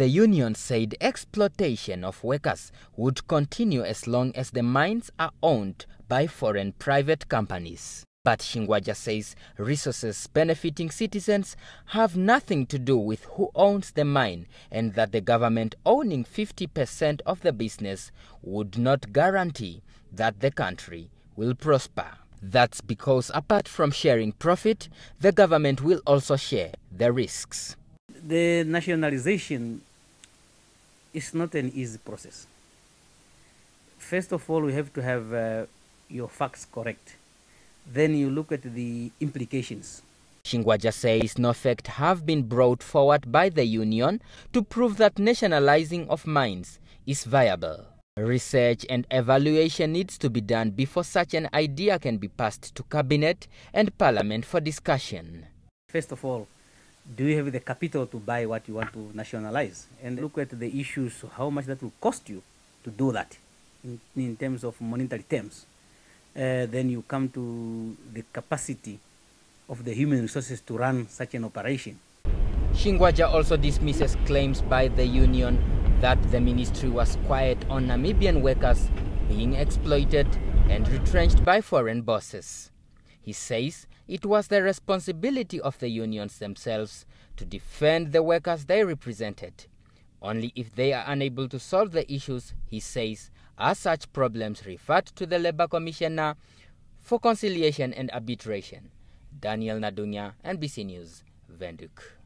The union said exploitation of workers would continue as long as the mines are owned by foreign private companies. But Shinguadja says resources benefiting citizens have nothing to do with who owns the mine and that the government owning 50% of the business would not guarantee that the country will prosper. That's because apart from sharing profit, the government will also share the risks. The nationalization is not an easy process. First of all, we have to have uh, your facts correct then you look at the implications. Shinguadja says no fact have been brought forward by the union to prove that nationalizing of mines is viable. Research and evaluation needs to be done before such an idea can be passed to cabinet and parliament for discussion. First of all, do you have the capital to buy what you want to nationalize? And look at the issues, how much that will cost you to do that in, in terms of monetary terms uh, then you come to the capacity of the human resources to run such an operation. Shinguadja also dismisses claims by the union that the ministry was quiet on Namibian workers being exploited and retrenched by foreign bosses. He says it was the responsibility of the unions themselves to defend the workers they represented. Only if they are unable to solve the issues, he says, are such problems referred to the Labour Commissioner for Conciliation and Arbitration. Daniel Nadunya, NBC News, Windhoek.